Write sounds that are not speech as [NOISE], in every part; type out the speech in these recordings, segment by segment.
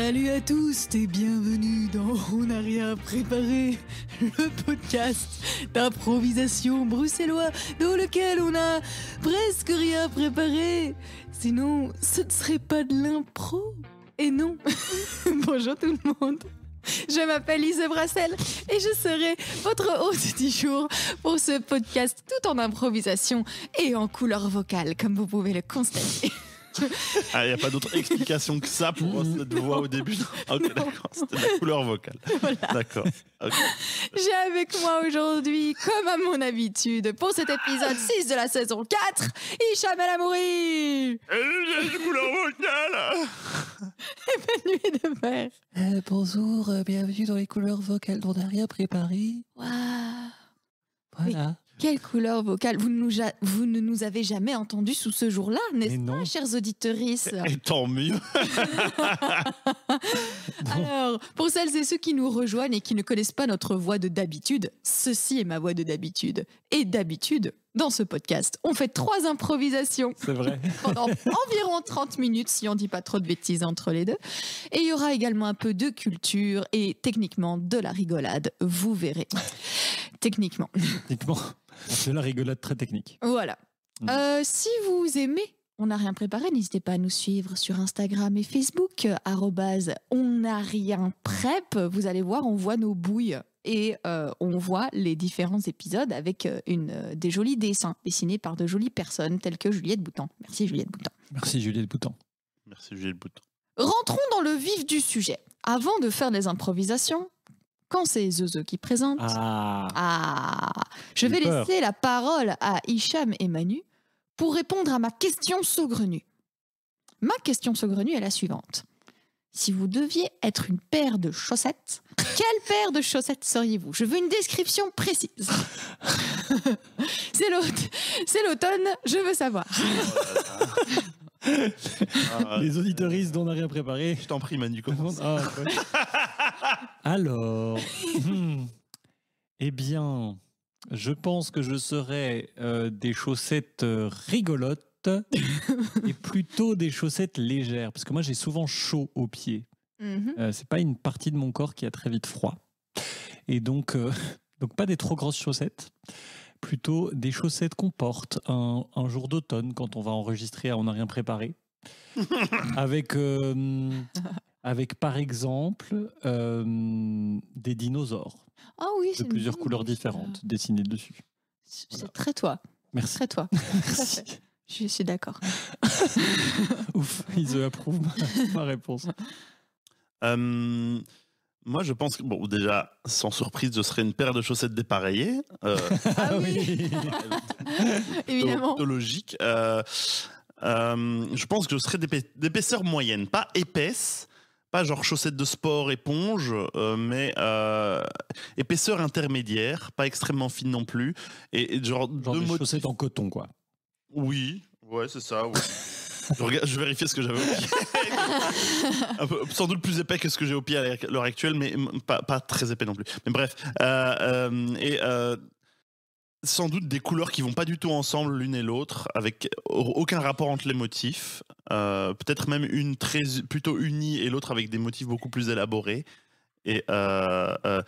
Salut à tous et bienvenue dans On n'a rien préparé, le podcast d'improvisation bruxellois dans lequel on a presque rien préparé. Sinon, ce ne serait pas de l'impro. Et non. [LAUGHS] Bonjour tout le monde. Je m'appelle Lise Brassel et je serai votre hôte du jour pour ce podcast tout en improvisation et en couleur vocale, comme vous pouvez le constater. [LAUGHS] [LAUGHS] Ah, il n'y a pas d'autre explication que ça pour cette voix au début. Ah, [LAUGHS] ok, d'accord. C'était la couleur vocale. Voilà. D'accord. [LAUGHS] J'ai avec moi aujourd'hui, comme à mon habitude, pour cet épisode 6 de la saison 4, Hicham El Amouri Et la couleur vocale Nuit de mer. Euh, bonjour, euh, bienvenue dans les couleurs vocales dont on n'a rien préparé. Waouh Voilà. Quelle couleur vocale vous, ne nous ja- vous ne nous avez jamais entendus sous ce jour-là, n'est-ce pas, chers auditeuristes Et tant mieux. [LAUGHS] Alors, pour celles et ceux qui nous rejoignent et qui ne connaissent pas notre voix de d'habitude, ceci est ma voix de d'habitude. Et d'habitude, dans ce podcast, on fait trois improvisations C'est vrai. [LAUGHS] pendant environ 30 minutes, si on dit pas trop de bêtises entre les deux. Et il y aura également un peu de culture et techniquement de la rigolade, vous verrez. Techniquement. Techniquement, c'est la rigolade très technique. Voilà. Mm. Euh, si vous aimez, on n'a rien préparé, n'hésitez pas à nous suivre sur Instagram et Facebook, arrobase on n'a rien prep. Vous allez voir, on voit nos bouilles et euh, on voit les différents épisodes avec une, des jolis dessins dessinés par de jolies personnes telles que Juliette Boutan. Merci Juliette Boutan. Merci Juliette Bouton. Merci, j'ai le bouton. Rentrons dans le vif du sujet. Avant de faire des improvisations, quand c'est Zozo qui présente, Ah, Ah, je vais peur. laisser la parole à Hicham et Manu pour répondre à ma question saugrenue. Ma question saugrenue est la suivante. Si vous deviez être une paire de chaussettes, quelle paire de chaussettes seriez-vous? Je veux une description précise. [LAUGHS] c'est l'aut- c'est l'automne, je veux savoir. [LAUGHS] Ah, les auditeuristes dont on n'a rien préparé. je t'en prie, Manu, commence. Ah, ouais. [LAUGHS] Alors, hmm, eh bien, je pense que je serais euh, des chaussettes euh, et plutôt des chaussettes légères, parce que moi j'ai souvent chaud aux pieds. Mhm. Euh, c'est pas une partie de mon corps qui a très vite froid. Et donc, euh, [LAUGHS] donc pas des trop grosses chaussettes, plutôt des chaussettes qu'on porte un, un jour d'automne quand on va enregistrer On n'a rien préparé. [LAUGHS] avec, euh, avec par exemple des dinosaures Ah oui, de plusieurs couleurs différentes dessinées dessus. C'est Voilà. très toi. Merci. Très toi. [LAUGHS] Merci. Je suis d'accord. [LAUGHS] Ouf, ils approuvent ma, [LAUGHS] ma réponse. Euh, moi, je pense que, bon, déjà, sans surprise, je serais une paire de chaussettes dépareillées. Euh, Ah oui. [LAUGHS] Évidemment. logique. Euh, euh, je pense que je serais d'épais- d'épaisseur moyenne, pas épaisse, pas genre chaussettes de sport, éponge, euh, mais euh, épaisseur intermédiaire, pas extrêmement fine non plus. Et, et genre, Genre deux des chaussettes en coton, quoi. Oui, ouais, c'est ça. ouais. [LAUGHS] je, regarde- je vérifiais ce que j'avais au pied. [LAUGHS] Un peu- sans doute plus épais que ce que j'ai au pied à l'heure actuelle, mais pas, pas très épais non plus. Mais bref, euh, euh, et euh, sans doute des couleurs qui vont pas du tout ensemble l'une et l'autre, avec au- aucun rapport entre les motifs. Peut-être même une très plutôt unie et l'autre avec des motifs beaucoup plus élaborés. Et euh, euh,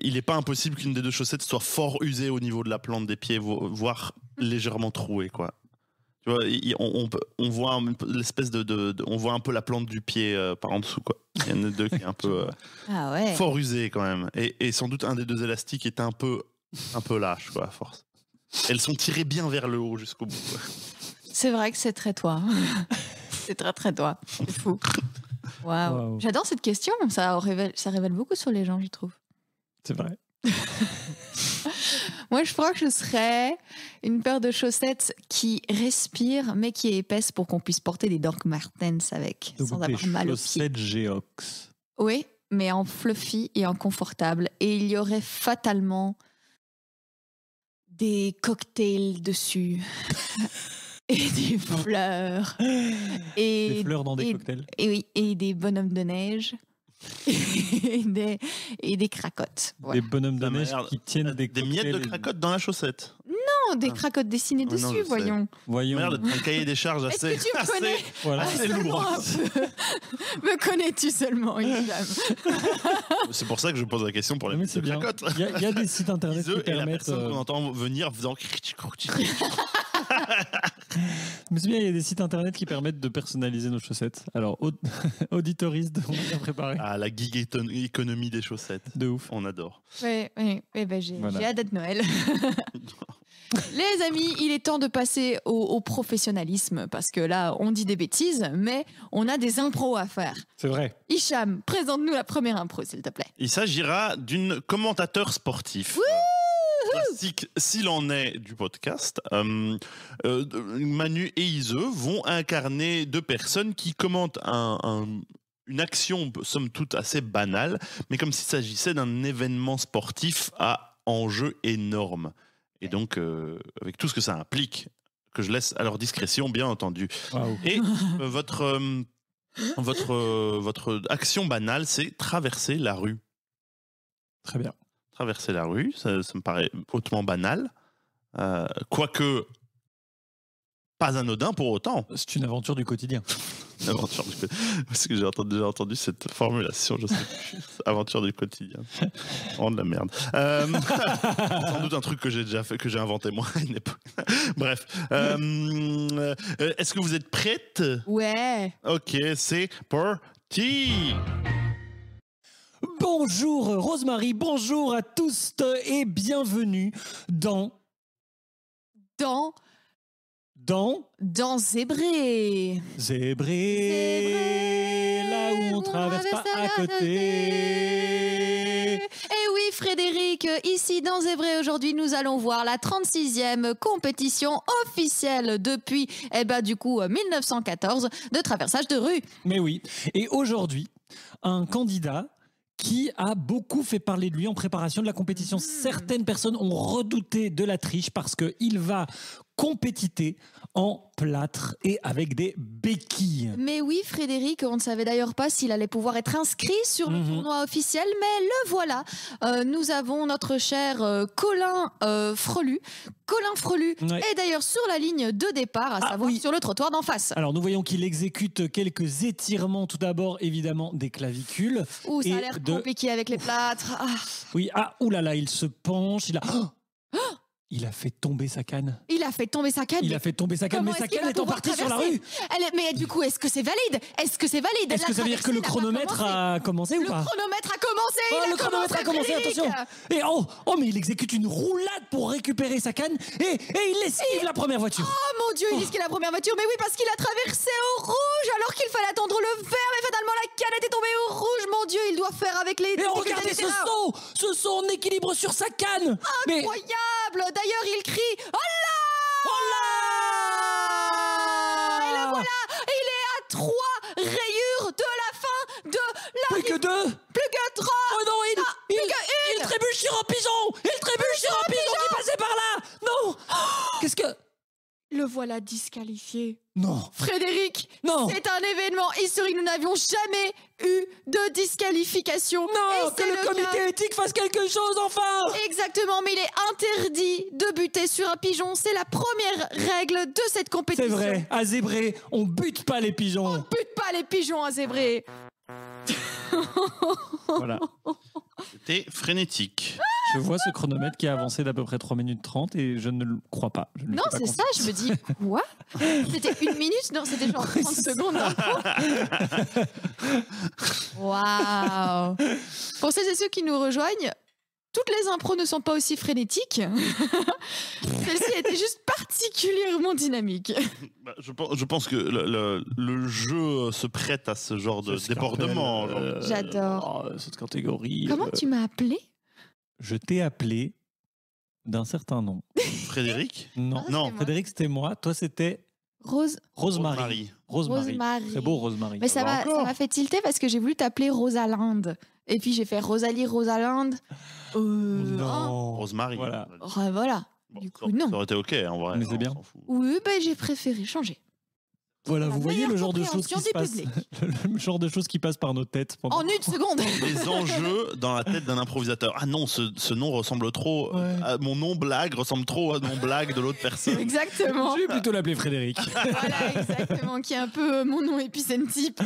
il n'est pas impossible qu'une des deux chaussettes soit fort usée au niveau de la plante des pieds, vo- voire légèrement trouée, quoi. Tu vois, il- on, on peut- on voit un peu l'espèce de, de- de- on voit un peu la plante du pied euh, par en dessous, quoi. Il y en a deux qui est un peu euh, [LAUGHS] Ah ouais. fort usé quand même, et, et sans doute un des deux élastiques est un peu, un peu lâche, quoi, à force. Elles sont tirées bien vers le haut jusqu'au bout. C'est vrai que c'est très toi. [LAUGHS] c'est très très toi. C'est fou. Waouh. Waouh. J'adore cette question. Ça révèle, ça révèle beaucoup sur les gens, je trouve. C'est vrai. [LAUGHS] Moi, je crois que je serais une paire de chaussettes qui respire, mais qui est épaisse pour qu'on puisse porter des Doc Martens avec, Donc sans avoir mal aux pieds. chaussettes Geox. Oui, mais en fluffy et en confortable. Et il y aurait fatalement des cocktails dessus. [LAUGHS] et des fleurs. Et Des fleurs dans des et- cocktails. Et oui, et des bonhommes de neige. Et, [LAUGHS] des, et des cracottes. Voilà. Des bonhommes de neige qui tiennent des, Des miettes de cocktails et- cracotte dans la chaussette. Non, des Ah. cracottes dessinées non, dessus, sais. voyons. Voyons. Merde, un cahier des charges [LAUGHS] assez, que tu me assez, connais Voilà. assez lourd. [LAUGHS] Me connais-tu seulement, C'est pour ça que je pose la question pour les c'est bien. cracottes. Il y, a- il y a des sites internet qui et la permettent. personne euh, qu'on entend venir faisant Mais c'est bien, il y a des sites internet qui permettent de personnaliser nos chaussettes. Alors, aud- [LAUGHS] auditoristes, on est bien préparé. Ah, la gig économie des chaussettes. De ouf. On adore. Oui, oui, oui, ben j'ai Voilà. j'ai hâte d'être Noël. [LAUGHS] Les amis, il est temps de passer au, au professionnalisme parce que là, on dit des bêtises, mais on a des impros à faire. C'est vrai. Hicham, présente-nous la première impro, s'il te plaît. Il s'agira d'une commentateur sportif. S'il en est du podcast. Euh, euh, Manu et Ise vont incarner deux personnes qui commentent un- un- une action, somme toute, assez banale, mais comme s'il s'agissait d'un événement sportif à enjeu énorme. Et donc, euh, avec tout ce que ça implique, que je laisse à leur discrétion, bien entendu. Et euh, votre, euh, votre, euh, votre action banale, c'est traverser la rue. Très bien. Traverser la rue, ça, ça me paraît hautement banal. Euh, quoique, pas anodin pour autant. C'est une aventure du quotidien. [LAUGHS] Aventure du co- Parce que j'ai entendu, déjà entendu cette formulation, je sais plus. [LAUGHS] Aventure du quotidien. Oh de la merde. Euh, [LAUGHS] sans doute un truc que j'ai déjà fait, que j'ai inventé moi à une époque. Bref. Euh, euh, Est-ce que vous êtes prête? Ouais. Ok, c'est parti. Bonjour Rosemary, bonjour à tous et bienvenue dans Dans, dans dans Zébré. Zébré, Zébré, là où on traverse pas à côté. Eh oui, Frédéric, ici dans Zébré, aujourd'hui, nous allons voir la 36e compétition officielle depuis, eh ben, du coup, 1914 de traversage de rue. Mais oui, et aujourd'hui, un candidat qui a beaucoup fait parler de lui en préparation de la compétition. Certaines personnes ont redouté de la triche parce qu'il va compétiter en plâtre et avec des béquilles. Mais oui, Frédéric, on ne savait d'ailleurs pas s'il allait pouvoir être inscrit sur le Mhm. tournoi officiel, mais le voilà. Euh, nous avons notre cher euh, Colin euh, Frelu. Colin Frelu est d'ailleurs sur la ligne de départ, à Ah savoir oui. sur le trottoir d'en face. Alors nous voyons qu'il exécute quelques étirements, tout d'abord évidemment des clavicules. Ouh, ça a l'air de- compliqué avec les plâtres. Ah, Oui, ah, oulala, il se penche, il a... Oh il a fait tomber sa canne. il a fait tomber sa canne. Il a fait tomber sa canne, mais sa canne étant pouvoir partie sur la rue. Elle est- Mais du coup, est-ce que c'est valide? Est-ce que c'est valide? Est-ce que ça veut dire que le chronomètre a commencé ou Le pas? chronomètre a commencé Oh, le chronomètre a commencé, attention Et oh, oh, mais il exécute une roulade pour récupérer sa canne et, et il esquive la première voiture. Oh mon dieu, il risquait la première voiture, mais oui, parce qu'il a traversé au rouge alors qu'il fallait attendre le vert, mais finalement la canne était tombée au rouge, mon dieu, il doit faire avec les. Et difficultés regardez ce saut Ce saut en équilibre sur sa canne Incroyable D'ailleurs, il crie Oh là Et le voilà Il est à trois rayures de la fin de la. plus que deux! Plus que trois! Oh non, il, il, plus que il trébuche sur un pigeon Il trébuche sur un pigeon qui passait par là! Non! Qu'est-ce que... Le voilà disqualifié. Non Frédéric Non C'est un événement historique. Nous n'avions jamais eu de disqualification. Non Que c'est le cas. comité éthique fasse quelque chose, enfin Exactement, mais il est interdit de buter sur un pigeon. C'est la première règle de cette C'est compétition. vrai, à Zébré, on bute pas les pigeons Bute pas les pigeons à zébré. Voilà. C'était frénétique. Je vois ce chronomètre qui a avancé d'à peu près 3 minutes 30 et je ne le crois pas. Je ne Non, c'est ça, je me dis, quoi? C'était une minute? Non, c'était genre 30 secondes. [LAUGHS] Waouh Pour ceux et ceux qui nous rejoignent, toutes les impros ne sont pas aussi frénétiques. [LAUGHS] Celle-ci était juste particulièrement dynamique. Bah, je, pense, je pense que le, le- le jeu se prête à ce genre de débordement. euh, J'adore. oh, cette catégorie. Comment euh, tu m'as appelé Je t'ai appelé d'un certain nom. Frédéric? Non, Ah, non. Frédéric, c'était moi. Toi, c'était Rose. Rosemary. Rosemary. Rosemary. C'est beau, Rosemary. Mais ça va m'a ça m'a fait tilter parce que j'ai voulu t'appeler Rosalinde. Et puis j'ai fait Rosalie, Rosalinde. Euh, non. Rosemary. Voilà. Oh, voilà. Bon, Du ça- coup, non. Ça aurait été OK, en vrai. Mais c'est on bien. s'en fout. Oui, ben j'ai préféré changer. Voilà, vous voyez le genre de choses qui se [LAUGHS] le genre de choses qui passent par nos têtes pendant. En une seconde. [LAUGHS] Les enjeux dans la tête d'un improvisateur. Ah non, ce, ce nom ressemble trop. Ouais. à- mon nom blague ressemble trop à mon blague de l'autre personne. [LAUGHS] Exactement. Je vais plutôt l'appeler Frédéric. voilà, exactement. Qui est un peu euh, mon nom épicène-type.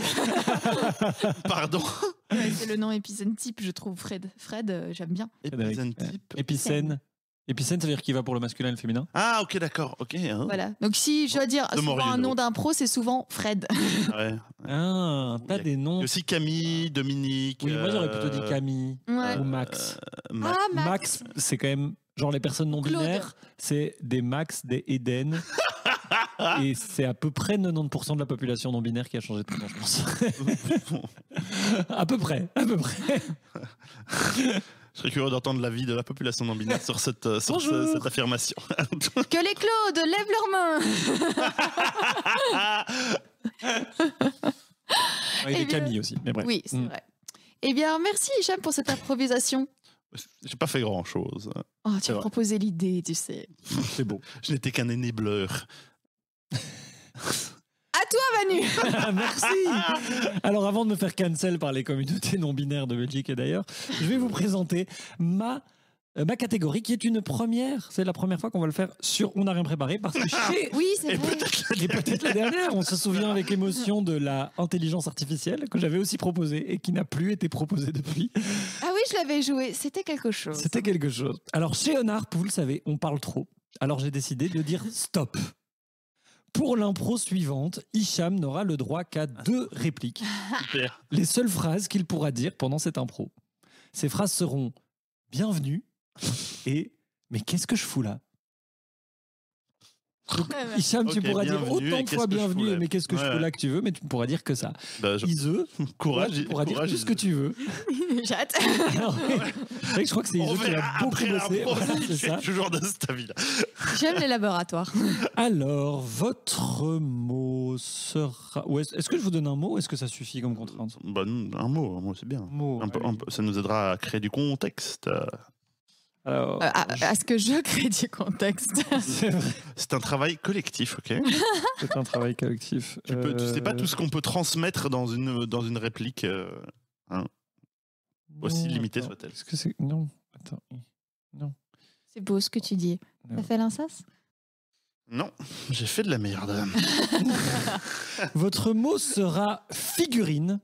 Pardon. Ouais, c'est le nom épicène-type, je trouve. Fred. Fred, euh, j'aime bien. Épicène-type. Épicène. Épicène, ça veut dire qui va pour le masculin et le féminin? Ah ok d'accord. Ok. hein. Voilà. Donc si je dois dire De souvent un Morino. nom d'impro, c'est souvent Fred. Ouais. Ah, a- des Il y noms. a aussi Camille, Dominique. Oui, moi j'aurais plutôt dit euh, Camille Ouais. ou Max. euh, Max. Ah, Max. Max, c'est quand même genre les personnes non Claude. binaires, c'est des Max, des Eden. [LAUGHS] et c'est à peu près 90% de la population non binaire qui a changé de prénom, je pense. [LAUGHS] [LAUGHS] à peu près, à peu près. Je serais curieux d'entendre l'avis de la population non binaire sur cette, euh, sur ce- cette affirmation. [LAUGHS] Que les Claudes lèvent leurs mains. [LAUGHS] Ouais, Eh et bien- Camille aussi, mais bref. Oui, c'est Mm. vrai. Eh bien, merci Hicham pour cette improvisation. [LAUGHS] J'ai pas fait grand chose. Oh, tu as proposé l'idée, tu sais. C'est beau. Je n'étais qu'un énébleur. Manu. [LAUGHS] Merci. Alors avant de me faire cancel par les communautés non binaires de Belgique et d'ailleurs, je vais vous présenter ma euh, ma catégorie qui est une première. C'est la première fois qu'on va le faire sur On n'a rien préparé parce que [LAUGHS] chez Oui, c'est vrai. peut-être la dernière, on se souvient avec émotion de la intelligence artificielle que j'avais aussi proposée et qui n'a plus été proposée depuis. Ah oui, je l'avais joué. C'était quelque chose. C'était quelque chose. Alors chez Honarp, vous le savez, on parle trop. Alors j'ai décidé de dire stop. Pour l'impro suivante, Hicham n'aura le droit qu'à deux répliques. super. Les seules phrases qu'il pourra dire pendant cette impro. Ces phrases seront bienvenue et mais qu'est-ce que je fous là? Donc. Hicham, tu pourras dire autant de fois je bienvenue mais qu'est-ce que je Ouais, fous ouais. là que tu veux, mais tu pourras dire que ça. Bah, je- Iseux, [LAUGHS] Courage. tu pourras dire tout ce que tu veux. [LAUGHS] J'ai hâte. Je crois que c'est Iseux qui a beaucoup bossé. Voilà, [LAUGHS] c'est ça. toujours cette. J'aime les laboratoires. Alors, votre mot sera. ou est-ce que je vous donne un mot ou est-ce que ça suffit comme contrainte? Bah, un mot, un mot, c'est bien. Mot. Un peu- allez. un peu- ça nous aidera à créer du contexte. Euh, Alors, Euh, à, à ce que je [LAUGHS] crée du contexte. c'est vrai, C'est un travail collectif, ok [LAUGHS] c'est un travail collectif. tu, peux, tu sais pas Euh, tout ce qu'on peut transmettre dans une, dans une réplique, euh, aussi non, limitée soit-elle. Est-ce que c'est. Non, attends. C'est beau ce que tu dis. Non. T'as fait l'insas? Non, j'ai fait de la merde. [LAUGHS] Votre mot sera figurine.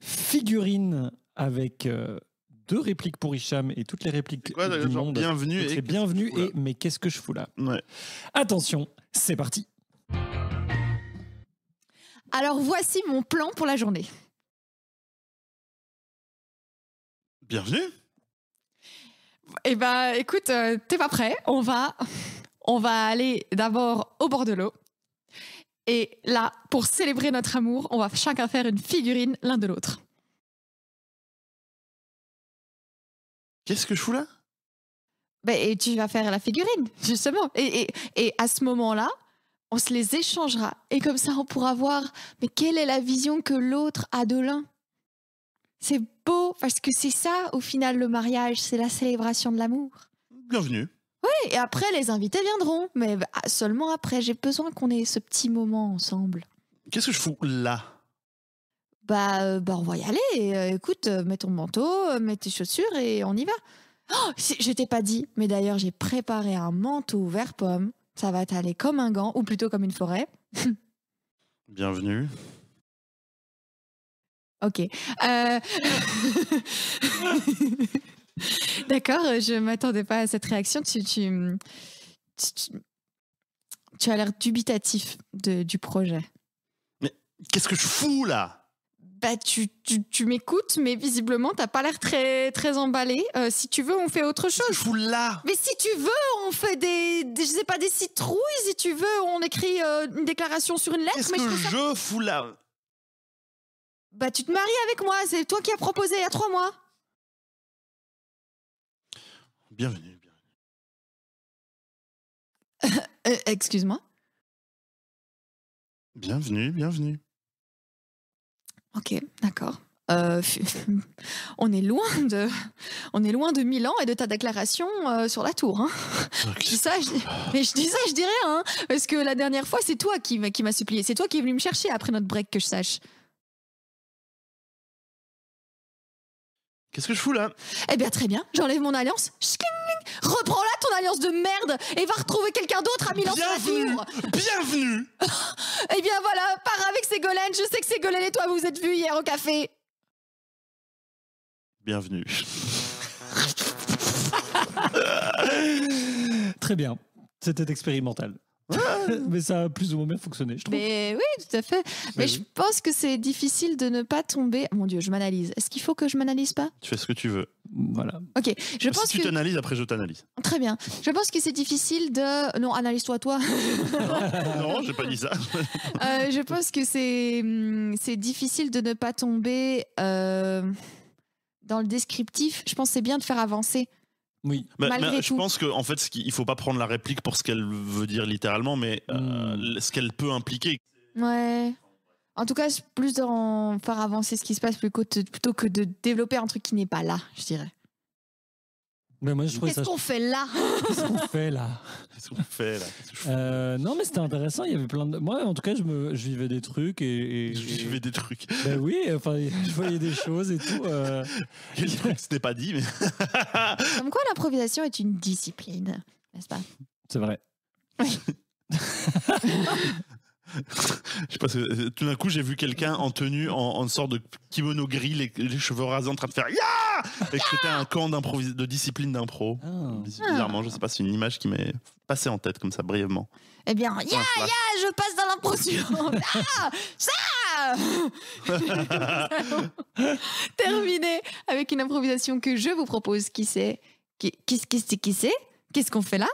Figurine avec euh, deux répliques pour Hicham et toutes les répliques quoi, du genre monde. bienvenue et C'est bienvenue et mais qu'est-ce que je fous là Ouais. Attention, c'est parti. Alors voici mon plan pour la journée. Bienvenue. Eh ben, écoute, euh, t'es pas prêt On va, on va aller d'abord au bord de l'eau. Et là, pour célébrer notre amour, on va chacun faire une figurine l'un de l'autre. Qu'est-ce que je fous là? Ben, et tu vas faire la figurine, [LAUGHS] justement. Et, et, et à ce moment-là, on se les échangera. Et comme ça, on pourra voir, mais quelle est la vision que l'autre a de l'un? C'est beau, parce que c'est ça, au final, le mariage, c'est la célébration de l'amour. Bienvenue. Et après, les invités viendront. Mais bah, seulement après, j'ai besoin qu'on ait ce petit moment ensemble. Qu'est-ce que je fous là? Bah, euh, bah on va y aller. Euh, écoute, euh, mets ton manteau, mets tes chaussures et on y va. Oh, je t'ai pas dit, mais d'ailleurs, j'ai préparé un manteau vert pomme. Ça va t'aller comme un gant, ou plutôt comme une forêt. [LAUGHS] Bienvenue. Ok. Euh, [LAUGHS] D'accord, je m'attendais pas à cette réaction. Tu, tu, tu, tu- as l'air dubitatif de- du projet. Qu'est-ce que je fous là? Bah, tu, tu, tu m'écoutes, mais visiblement, t'as pas l'air très, très emballé. Euh, si tu veux, on fait autre chose. je fous là Mais si tu veux, on fait des, des- je sais pas, des citrouilles. Si tu veux, on écrit euh, une déclaration sur une lettre. Qu'est-ce que je je fous là? Bah, tu te maries avec moi. C'est toi qui as proposé il y a trois mois. Bienvenue. [LAUGHS] Euh, Excuse-moi. Bienvenue, bienvenue. Ok, d'accord. euh, [LAUGHS] on est loin de, on est loin de Milan et de ta déclaration euh, sur la tour. Hein. Je dis ça, je, mais je dis ça, je dis rien, hein, parce que la dernière fois, c'est toi qui, qui m'a supplié. C'est toi qui es venu me chercher après notre break, que je sache. Qu'est-ce que je fous là? Eh bien, très bien, j'enlève mon alliance. Schling, Reprends-la, ton alliance de merde, et va retrouver quelqu'un d'autre à Milan Bienvenue. Bienvenue [LAUGHS] Eh bien, voilà, pars avec Ségolène. Je sais que Ségolène et toi, vous vous êtes vus hier au café. Bienvenue. [LAUGHS] Très bien. C'était expérimental. Mais ça a plus ou moins bien fonctionné, je trouve. Mais oui, tout à fait. Mais oui. je pense que c'est difficile de ne pas tomber. Mon Dieu, je m'analyse. Est-ce qu'il faut que je m'analyse pas? Tu fais ce que tu veux. Voilà. Ok, je pense si tu que t'analyses, après je t'analyse. très bien. Je pense que c'est difficile de. Non, analyse-toi toi. [LAUGHS] non, j'ai pas dit ça. [LAUGHS] Euh, je pense que c'est hum, c'est difficile de ne pas tomber euh, dans le descriptif. Je pense que c'est bien de faire avancer. Oui. Bah, Malgré je pense qu'en fait, ce il faut pas prendre la réplique pour ce qu'elle veut dire littéralement, mais euh, Hmm. ce qu'elle peut impliquer. Ouais. En tout cas, c'est plus dans faire avancer ce qui se passe plutôt que, plutôt que de développer un truc qui n'est pas là, je dirais. Mais moi, je trouvais ça. Qu'est-ce qu'on fait là? Qu'est-ce qu'on fait là? Qu'est-ce qu'on fait là? Euh, Non, mais c'était intéressant. Il y avait plein de. Moi, en tout cas, je, me... je vivais des trucs et. et- Je fais des trucs. Ben oui, enfin, je voyais des choses et tout. euh. C'était pas dit, mais. [LAUGHS] Comme quoi l'improvisation est une discipline, n'est-ce pas? C'est vrai. [LAUGHS] Je sais pas, tout d'un coup, j'ai vu quelqu'un en tenue, en, en sorte de kimono gris, les, les cheveux rasés, en train de faire Ya Et que c'était un camp d'improvis- de discipline d'impro. Ah. Bizarrement, je sais pas, c'est une image qui m'est passée en tête comme ça, brièvement. Eh bien, ya, flash. ya, je passe dans l'impro suivante. [LAUGHS] Ah, ça [LAUGHS] Terminé avec une improvisation que je vous propose. Qui c'est? Qui c'est? Qu'est-ce qu'on fait là?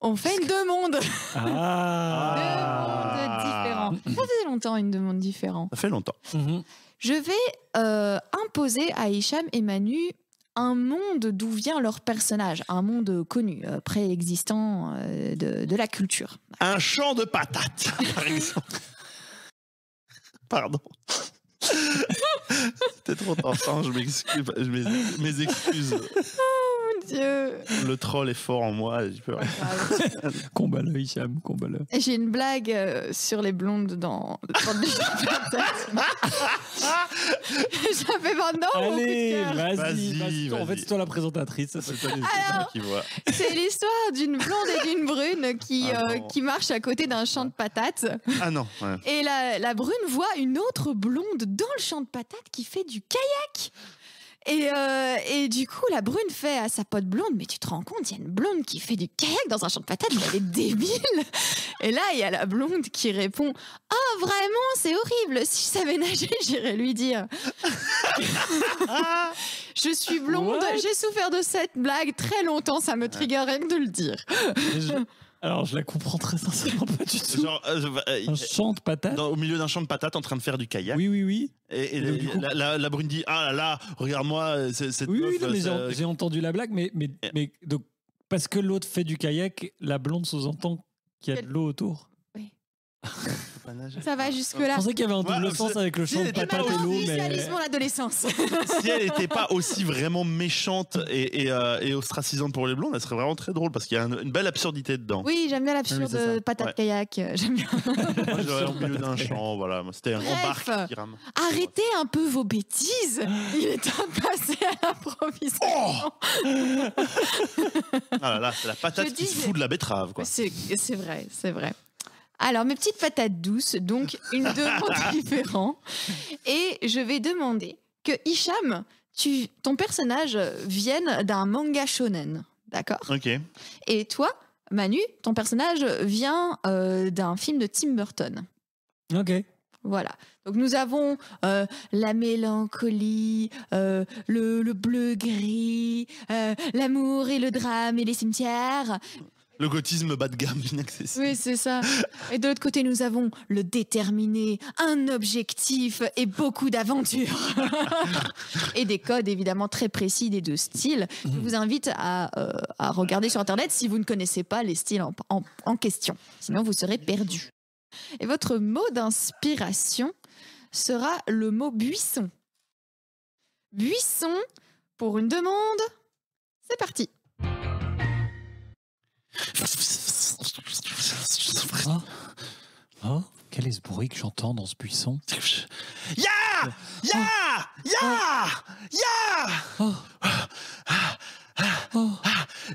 On fait une deux mondes. Ah. [LAUGHS] Deux mondes différents. Ça faisait longtemps une deux mondes différents. Ça fait longtemps. Mhm. Je vais euh, imposer à Hicham et Manu un monde d'où vient leur personnage, un monde connu, euh, préexistant euh, de, de la culture. Un champ de patates, [LAUGHS] par exemple. Pardon. [LAUGHS] C'était trop tentant, je m'excuse. Mes excuses. Dieu Le troll est fort en moi. peux rien. [LAUGHS] Combat-le, Hicham, combat-le. J'ai une blague euh, sur les blondes dans le J'avais [LAUGHS] maintenant mon coup de Allez, cœur. vas-y, Vas-y, vas-y. En vas-y. fait, c'est toi la présentatrice. Ça, c'est les- Alors, qui vois. C'est l'histoire d'une blonde et d'une brune qui, Ah euh, non. qui marchent à côté d'un champ de patates. Ah non. ouais. Et la, la brune voit une autre blonde dans le champ de patates qui fait du kayak. Et, euh, et du coup, la brune fait à sa pote blonde, mais tu te rends compte, il y a une blonde qui fait du kayak dans un champ de patates, mais elle est débile. Et là, il y a la blonde qui répond, ah vraiment, c'est horrible. Si je savais nager, [LAUGHS] j'irais lui dire. [LAUGHS] je suis blonde, j'ai souffert de cette blague très longtemps, ça me trigger rien que de le dire. Alors, je la comprends très sincèrement pas du tout. Genre, euh, euh, Un champ de patates dans- au milieu d'un champ de patates en train de faire du kayak. Oui, oui, oui. Et, et Donc, du coup- la, la- la brune dit Ah là là, regarde-moi, c'est- cette Oui, meuf, oui, non, mais ça- j'ai j'ai entendu la blague, mais, mais, mais donc, parce que l'autre fait du kayak, la blonde sous-entend qu'il y a de l'eau autour. Ça va Je jusque-là. pensais qu'il y avait un double Ouais, sens avec le si champ elle de était pas patates et l'eau, mais. Visualise mon adolescence. si elle n'était pas aussi vraiment méchante et, et, euh, et ostracisante pour les blondes, elle serait vraiment très drôle parce qu'il y a un- une belle absurdité dedans. Oui, j'aime bien l'absurde Ah oui, patate Ouais. kayak. [LAUGHS] J'aime bien. Moi, j'aurais au milieu d'un champ, voilà. C'était un grand barque qui rame. Arrêtez un peu vos bêtises. Il est temps de passer à l'improvisation. Ah là là, c'est la patate Je qui se fout de la betterave, quoi. C'est vrai, c'est vrai. Alors, mes petites patates douces, donc une demande [LAUGHS] différente. Et je vais demander que Hicham, tu, ton personnage vienne d'un manga shonen. D'accord? Ok. Et toi, Manu, ton personnage vient euh, d'un film de Tim Burton. Ok. Voilà. Donc nous avons euh, la mélancolie, euh, le, le bleu-gris, euh, l'amour et le drame et les cimetières. Le gothisme bas de gamme, [LAUGHS] inaccessible. Oui, c'est ça. Et de l'autre côté, nous avons le déterminé, un objectif et beaucoup d'aventures. [LAUGHS] et des codes évidemment très précis des deux styles. Je vous invite à, euh, à regarder sur Internet si vous ne connaissez pas les styles en, en- en question. Sinon, vous serez perdu. Et votre mot d'inspiration sera le mot buisson. buisson pour une demande. C'est parti. Oh, oh, quel est ce bruit que j'entends dans ce buisson. Ya! Ya! Ya! Ya!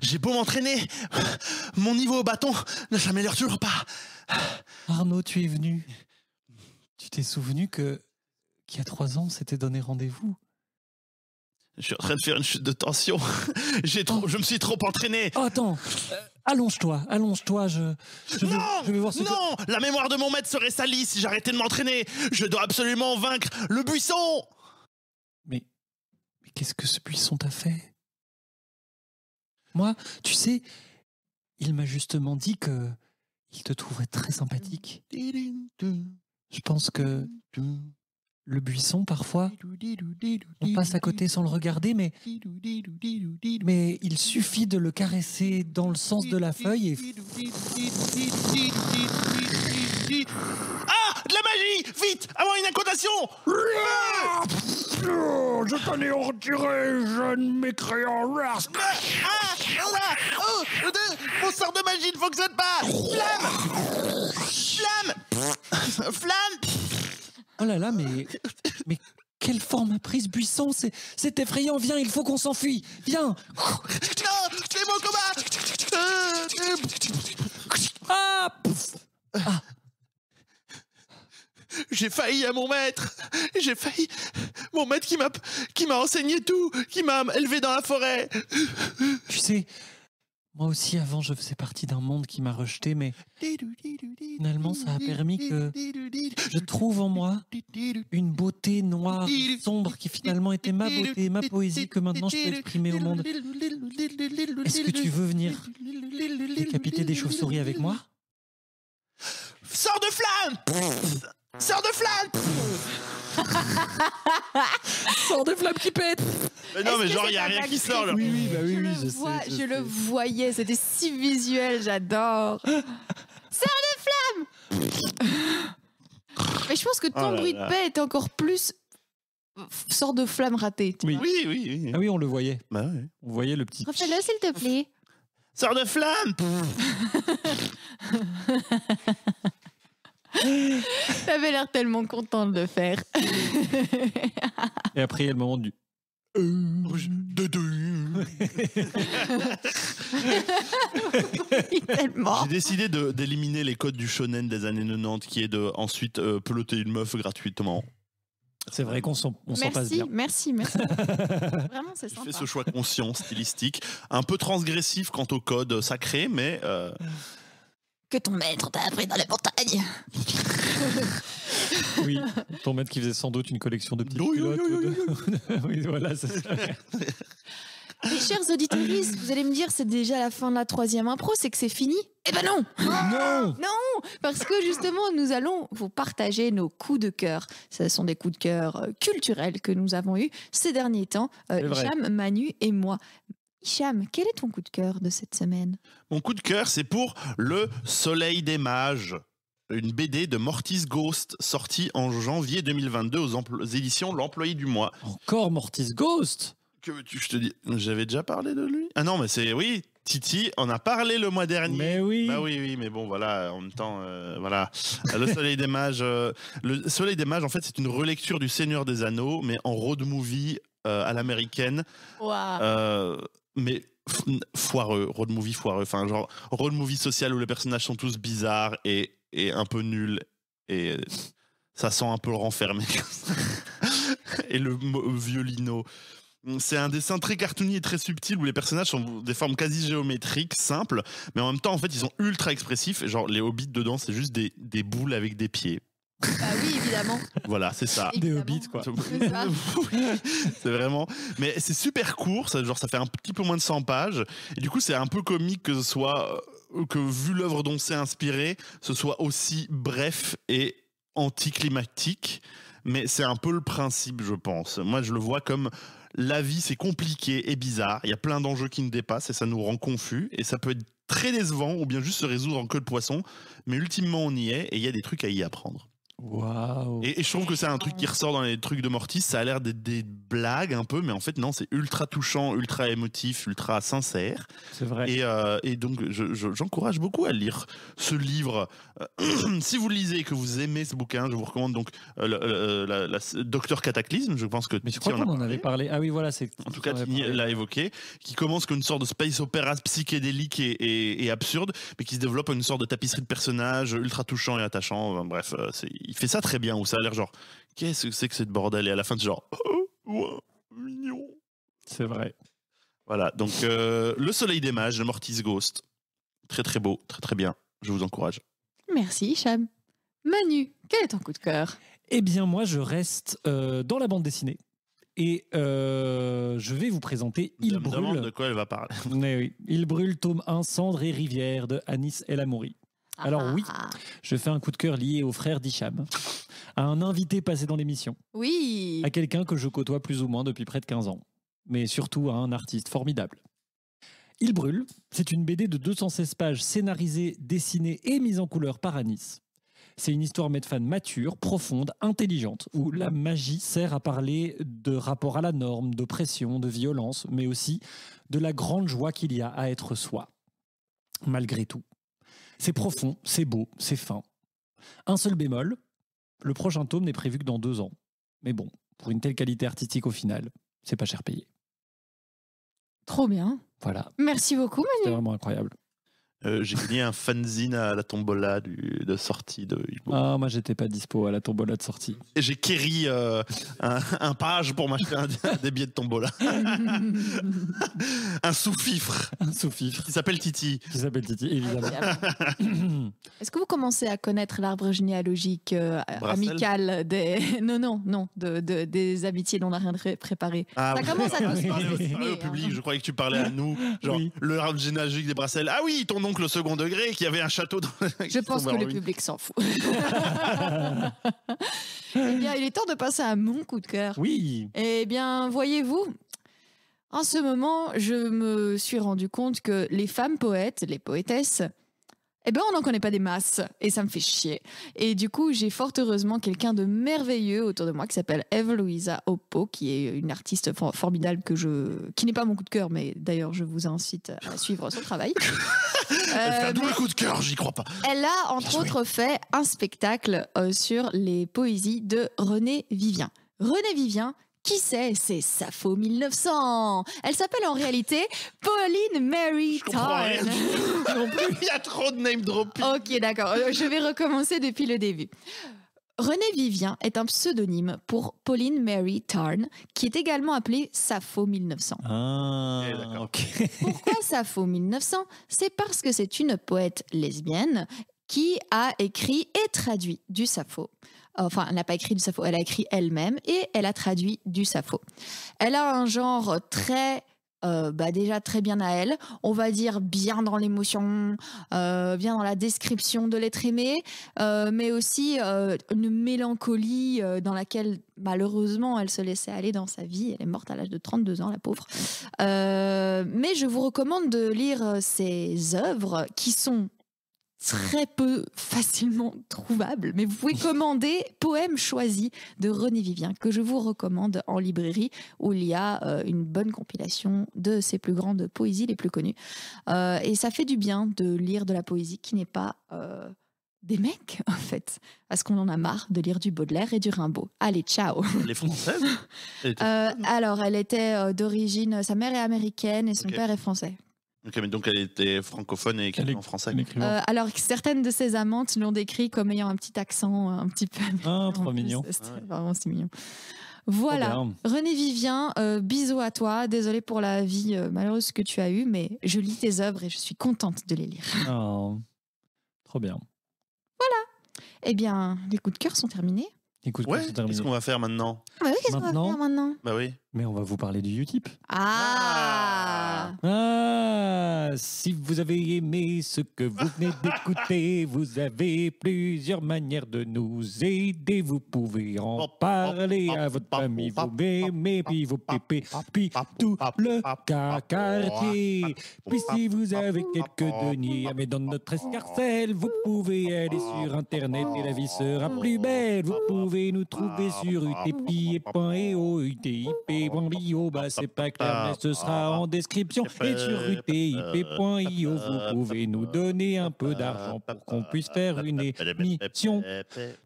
J'ai beau m'entraîner, mon niveau au bâton ne s'améliore toujours pas. Arnaud, tu es venu. Tu t'es souvenu que qu'il y a trois ans, on s'était donné rendez-vous Je suis en train de faire une chute de tension. [LAUGHS] J'ai trop, je me suis trop entraîné. Oh, attends euh, Allonge-toi, allonge-toi, je, Non je vais voir ce que... Non La mémoire de mon maître serait salie si j'arrêtais de m'entraîner. Je dois absolument vaincre le buisson. Mais, mais qu'est-ce que ce buisson t'a fait? Moi, tu sais, il m'a justement dit que il te trouverait très sympathique. Je pense que le buisson, parfois, on passe à côté sans le regarder, mais, mais il suffit de le caresser dans le sens de la feuille et Ah De la magie Vite Avant une incantation. Je t'en ai retiré, jeune mécréant Ah Ah Oh de- Mon sort de magie ne fonctionne pas. Flamme. Flamme. Flamme Oh là là, mais, mais quelle forme a pris ce buisson C'est c'est effrayant, viens, il faut qu'on s'enfuit Viens. Non C'est mon combat Ah. Pouf J'ai failli à mon maître. J'ai failli. Mon maître qui m'a qui m'a enseigné tout Qui m'a élevé dans la forêt. Tu sais, moi aussi avant je faisais partie d'un monde qui m'a rejeté, mais Finalement, ça a permis que je trouve en moi une beauté noire, sombre, qui finalement était ma beauté, ma poésie, que maintenant je peux exprimer au monde. Est-ce que tu veux venir décapiter des chauves-souris avec moi? Sors de flamme Sors de flamme [LAUGHS] Sors de flamme qui pète Mais non, mais genre, il y a rien qui sort là. Oui, oui, bah oui, je oui, le je sais, je le voyais, c'était si visuel, j'adore. [LAUGHS] Sors de flamme Mais je pense que ton Oh là bruit là. de paix est encore plus sort de flamme ratée. tu Oui. vois. Oui, oui, oui. Ah oui, on le voyait. Bah ouais. On voyait le petit... Refais-le s'il te plaît. Sors de flamme [LAUGHS] [LAUGHS] T'avais l'air tellement content de le faire. Et après, il y a le moment du... [LAUGHS] J'ai décidé de- d'éliminer les codes du shonen des années 90 qui est de ensuite euh, peloter une meuf gratuitement. C'est vrai qu'on s'en on s'en passe Merci, bien. merci, merci. [LAUGHS] Vraiment, c'est J'ai sympa. fait ce choix conscient, stylistique, un peu transgressif quant au code sacré, mais euh, Que ton maître t'a appris dans les montagnes. [LAUGHS] Oui, ton maître qui faisait sans doute une collection de petites Oui, oui, culottes. oui, ou de- [LAUGHS] oui, voilà, c'est ça. Mes chers auditeurs, vous allez me dire c'est déjà la fin de la troisième impro, c'est que c'est fini? Eh ben non [LAUGHS] Non Parce que justement, nous allons vous partager nos coups de cœur. Ce sont des coups de cœur euh, culturels que nous avons eus ces derniers temps, euh, vrai. Hicham, Manu et moi. Hicham, quel est ton coup de cœur de cette semaine? Mon coup de cœur, c'est pour Le Soleil des Mages, une BD de Mortis Ghost, sortie en janvier 2022 aux empl- éditions L'Employé du Mois. Encore Mortis Ghost? Que veux-tu que je te dis J'avais déjà parlé de lui? Ah non, mais c'est... Oui, Titi, on a parlé le mois dernier. Mais oui. Bah oui, oui, mais bon, voilà, en même temps, euh, voilà. Le Soleil des Mages, euh, le Soleil des Mages, en fait, c'est une relecture du Seigneur des Anneaux, mais en road movie euh, à l'américaine, euh, mais foireux, road movie foireux, enfin genre road movie social où les personnages sont tous bizarres et, et un peu nuls et ça sent un peu le renfermé. [LAUGHS] et le violino. C'est un dessin très cartoony et très subtil où les personnages sont des formes quasi géométriques, simples, mais en même temps, en fait, ils sont ultra expressifs. Genre, les hobbits dedans, c'est juste des, des boules avec des pieds. Bah oui, évidemment. Voilà, c'est ça. Des hobbits, quoi. [LAUGHS] C'est vraiment. Mais c'est super court, ça, genre ça fait un petit peu moins de 100 pages. Et du coup, c'est un peu comique que ce soit, euh, que vu l'œuvre dont c'est inspiré, ce soit aussi bref et anticlimatique. Mais c'est un peu le principe, je pense. Moi, je le vois comme la vie, c'est compliqué et bizarre. Il y a plein d'enjeux qui nous dépassent et ça nous rend confus. Et ça peut être très décevant ou bien juste se résoudre en queue de poisson. Mais ultimement, on y est et il y a des trucs à y apprendre. Waouh. Et, et je trouve que c'est un truc qui ressort dans les trucs de Mortis. Ça a l'air d'être des blagues un peu, mais en fait, non, c'est ultra touchant, ultra émotif, ultra sincère. C'est vrai. Et, euh, et donc, je- je- j'encourage beaucoup à lire ce livre. Euh, [CLEARS THROAT] si vous le lisez et que vous aimez ce bouquin, je vous recommande donc euh, la, la- Docteur Cataclysme. Je pense que Mais je crois qu'on en avait parlé. Ah oui, voilà, c'est. En tout cas, Tini l'a évoqué, qui commence comme une sorte de space opéra psychédélique et, absurde, mais qui se développe en une sorte de tapisserie de personnages ultra touchant et attachant. Enfin, bref, euh, c'est- il fait ça très bien, où ça a l'air genre, qu'est-ce que c'est que cette bordel? Et à la fin, c'est genre, [LAUGHS] oh, ouais, mignon. C'est vrai. Voilà, donc euh, Le Soleil des Mages de Mortis Ghost. Très très beau, très très bien. Je vous encourage. Merci, Hicham. Manu, quel est ton coup de cœur? Eh bien, moi, je reste euh, dans la bande dessinée. Et euh, je vais vous présenter Il brûle. de quoi elle va parler. [LAUGHS] Mais oui, Il brûle, tome 1, Cendres et Rivière de Anis El Amouri. [LAUGHS] Alors oui. Je fais un coup de cœur lié au frère d'Hicham, à un invité passé dans l'émission, Oui. à quelqu'un que je côtoie plus ou moins depuis près de 15 ans, mais surtout à un artiste formidable. Il brûle, c'est une BD de 216 pages scénarisée, dessinée et mise en couleur par Anis. C'est une histoire Medfan mature, profonde, intelligente, où la magie sert à parler de rapport à la norme, d'oppression, de violence, mais aussi de la grande joie qu'il y a à être soi, malgré tout. C'est profond, c'est beau, c'est fin. Un seul bémol, le prochain tome n'est prévu que dans deux ans. Mais bon, pour une telle qualité artistique au final, c'est pas cher payé. Trop bien. Voilà, Merci beaucoup, Manu. c'était vraiment incroyable. Euh, J'ai gagné un fanzine à la tombola du, de sortie de Hugo. Ah, moi j'étais pas dispo à la tombola de sortie. Et j'ai quéri euh, un, un page pour m'acheter un, des billets de tombola. [LAUGHS] un sous-fifre Un sous-fifre qui s'appelle Titi. qui s'appelle Titi, évidemment. Est-ce que vous commencez à connaître l'arbre généalogique euh, amical des... [LAUGHS] Non, non, non, de, de- des amitiés dont on n'a rien pré- préparé. Ah, Ça oui. commence à [LAUGHS] Oui, se au hein. public, je croyais que tu parlais à nous. Genre, Oui. le arbre généalogique des Brassels. Ah oui, ton oncle au second degré qui avait un château dans Je pense que le public s'en fout. eh bien, il est temps de passer à mon coup de cœur. Oui, Eh bien, voyez-vous, en ce moment, je me suis rendu compte que les femmes poètes, les poétesses, eh ben, on n'en connaît pas des masses et ça me fait chier. Et du coup, j'ai fort heureusement quelqu'un de merveilleux autour de moi qui s'appelle Eve Louisa Oppo, qui est une artiste for- formidable que je, qui n'est pas mon coup de cœur, mais d'ailleurs, je vous incite à suivre son travail. [LAUGHS] Elle fait un double mais- coup de cœur, j'y crois pas. elle a entre autres fait un spectacle euh, sur les poésies de René Vivien. René Vivien, qui c'est? C'est Sappho 1900. Elle s'appelle en réalité Pauline Mary Tarn. non plus. [LAUGHS] Il y a trop de name dropping. Ok, d'accord. Euh, Je vais recommencer depuis le début. René Vivien est un pseudonyme pour Pauline Mary Tarn, qui est également appelée Sappho 1900. Ah, Eh. [LAUGHS] Pourquoi Sappho 1900 C'est parce que c'est une poète lesbienne qui a écrit et traduit du Sappho. Enfin, elle n'a pas écrit du Sappho, elle a écrit elle-même et elle a traduit du Sappho. Elle a un genre très, euh, bah déjà très bien à elle, on va dire bien dans l'émotion, euh, bien dans la description de l'être aimé, euh, mais aussi une mélancolie dans laquelle malheureusement elle se laissait aller dans sa vie. Elle est morte à l'âge de 32 ans, la pauvre. Mais je vous recommande de lire ses œuvres qui sont très peu facilement trouvables, mais vous pouvez [LAUGHS] commander Poèmes choisis de René Vivien, que je vous recommande en librairie, où il y a euh, une bonne compilation de ses plus grandes poésies les plus connues. Euh, et ça fait du bien de lire de la poésie qui n'est pas euh, des mecs, [LAUGHS] en fait, parce qu'on en a marre de lire du Baudelaire et du Rimbaud. Allez, ciao Elle était- euh, alors, elle était d'origine, sa mère est américaine et son père est français. Ok, mais donc elle était francophone et écrite en français. Euh, alors que certaines de ses amantes l'ont décrit comme ayant un petit accent un petit peu. ah, trop mignon. C'était Ouais. vraiment si mignon. Voilà. bien. René Vivien, euh, bisous à toi. Désolée pour la vie euh, malheureuse que tu as eue, mais je lis tes œuvres et je suis contente de les lire. Ah, [LAUGHS] trop bien. Eh bien, les coups de cœur sont terminés. Écoute, Ouais, c'est terminé. qu'est-ce qu'on va faire maintenant? Ah bah oui, qu'est-ce qu'on va Maintenant? faire maintenant? Bah oui. Mais on va vous parler du Utip. Ah, Ah, si vous avez aimé ce que vous venez d'écouter, vous avez plusieurs manières de nous aider. Vous pouvez en parler à votre famille, vos mémés, puis vos pépés, puis tout le quartier. Puis si vous avez quelques deniers à mettre dans notre escarcelle, vous pouvez aller sur Internet et la vie sera plus belle. Vous pouvez nous trouver sur utpi.io, utip.bio, bah c'est pas clair, mais ce sera en description. Et sur utip.io, vous pouvez nous donner un peu d'argent pour qu'on puisse faire une émission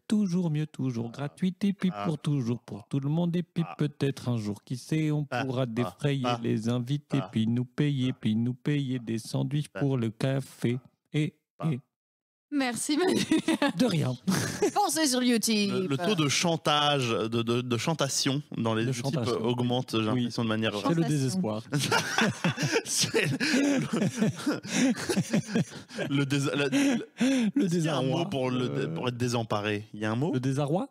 toujours mieux, toujours gratuite, et puis pour toujours, pour tout le monde, et puis peut-être un jour, qui sait, on pourra défrayer les invités, puis nous payer, puis nous payer des sandwichs pour le café. Et, et Merci Manu. de rien. [LAUGHS] Pensez sur YouTube. Le, le taux de chantage, de, de, de chantation dans les De Utip chantation. augmente, j'ai Oui. l'impression, de manière. C'est le désespoir. [LAUGHS] [LAUGHS] C'est le, le, dés- la- le- Le Est-ce qu'il y a un désarroi. mot pour, le, Euh, pour être désemparé? Il y a un mot? Le désarroi?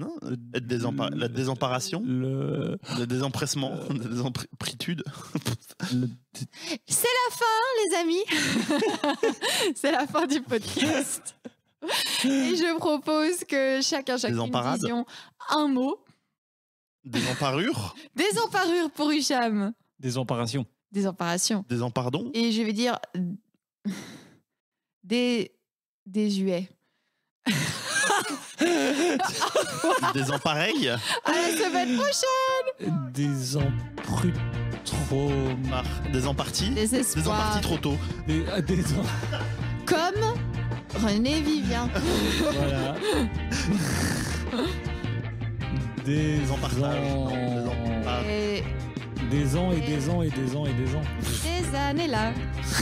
Non le- être désemparé. La désemparation Le, Le désempressement Euh. La désempritude le- C'est la fin, les amis. [LAUGHS] C'est la fin du podcast. Et je propose que chacun, chacune disions un mot. Désemparure Désemparure pour Hicham. Désemparation. Désemparation. Désempardon Et je vais dire [LAUGHS] des [LAUGHS] [LAUGHS] désuets. Désempareil À la semaine prochaine. Désemprutro... Mar- Désemparti Désespoir. Désemparti trop tôt. Dés- ah, désem- Comme René Vivien. Voilà. Des désem- ah, Et Des ans et des ans et des ans et des ans. des années là.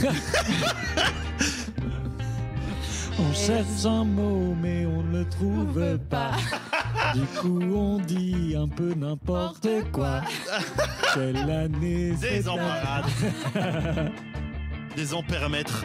[LAUGHS] On cherche un mot mais on ne le trouve pas. Du coup on dit un peu n'importe quoi. Quelle année c'est Désemparade Désempermètre